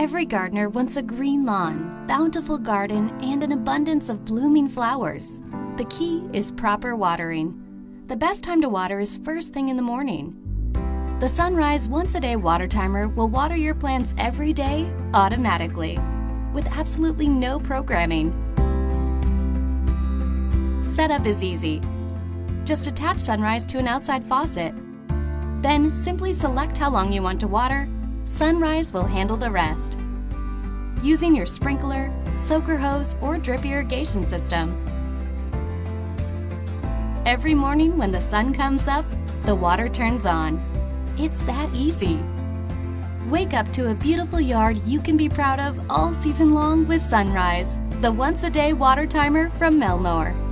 Every gardener wants a green lawn, bountiful garden, and an abundance of blooming flowers. The key is proper watering. The best time to water is first thing in the morning. The Sunrise once a day water timer will water your plants every day automatically with absolutely no programming. Setup is easy. Just attach Sunrise to an outside faucet. Then simply select how long you want to water. Sunrise will handle the rest. Using your sprinkler, soaker hose, or drip irrigation system. Every morning when the sun comes up, the water turns on. It's that easy. Wake up to a beautiful yard you can be proud of all season long with Sunrise, the once a day water timer from Melnor.